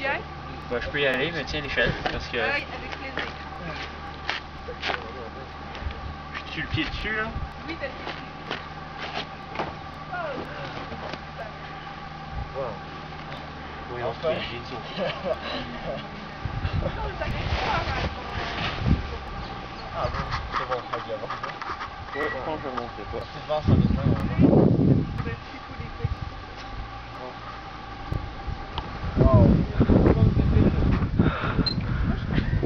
j'y bah, Je peux y aller, mais tiens l'échelle, parce que... Ouais, avec plaisir. Je tue le pied dessus, là? Oui, t'as le pied dessus. Wow. Oui, on enfin. Jésus. ah bon, c'est bon, on va y avoir. Ouais, je pense que je vais monterai pas. C'est devant, ça va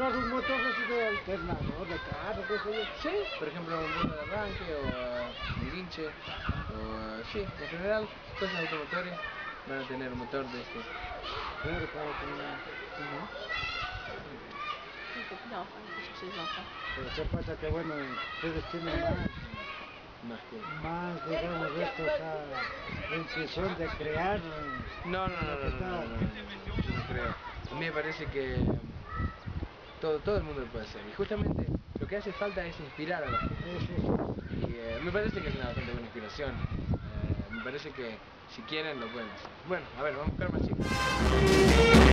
Comprar un motor así de alternador, de carro, qué sé yo. sí, por ejemplo, un motor de arranque o uh, un guinche, o uh, sí, en general, todos los automotores van a tener un motor de este. Claro, enfants. Pero qué pasa que bueno, ustedes tienen más, Más que... más digamos esto, de crear. No, no, no, no, no, no, no, no, no creo. A mí me parece que todo, todo el mundo lo puede hacer. Y justamente lo que hace falta es inspirar a la gente. Y eh, me parece que es una bastante buena inspiración. Eh, me parece que si quieren lo pueden hacer. Bueno, a ver, vamos a buscar más chicos.